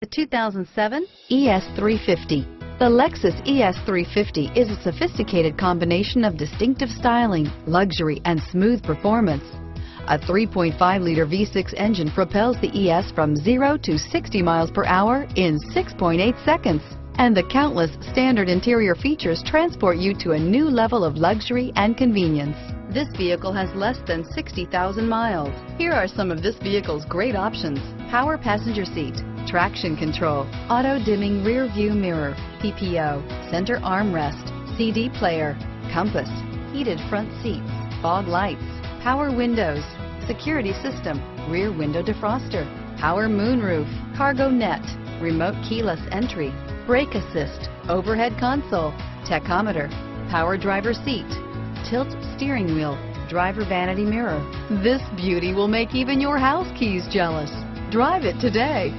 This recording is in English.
The 2007 ES350. The Lexus ES350 is a sophisticated combination of distinctive styling, luxury, and smooth performance. A 3.5-liter V6 engine propels the ES from 0 to 60 miles per hour in 6.8 seconds. And the countless standard interior features transport you to a new level of luxury and convenience. This vehicle has less than 60,000 miles. Here are some of this vehicle's great options. Power passenger seat, traction control, auto dimming rear view mirror, PPO, center armrest, CD player, compass, heated front seats, fog lights, power windows, security system, rear window defroster, power moonroof, cargo net, remote keyless entry, brake assist, overhead console, tachometer, power driver seat, tilt steering wheel, driver vanity mirror. This beauty will make even your house keys jealous. Drive it today.